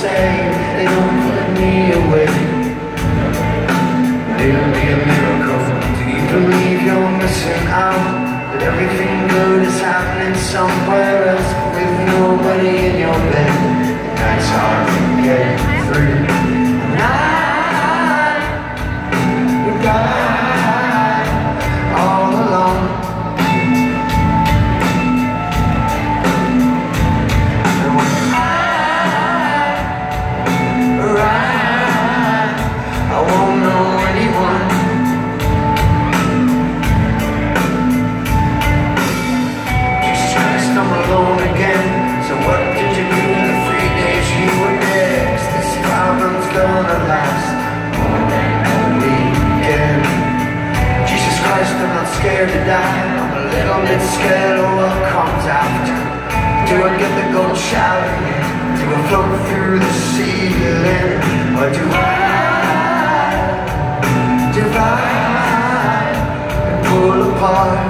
say they don't put me away. It'll be a miracle. Do you believe you're missing out? That everything good is happening somewhere scared to die. I'm a little bit scared of what comes after. Do I get the gold shower? Do I float through the ceiling? Or do I divide and pull apart?